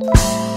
you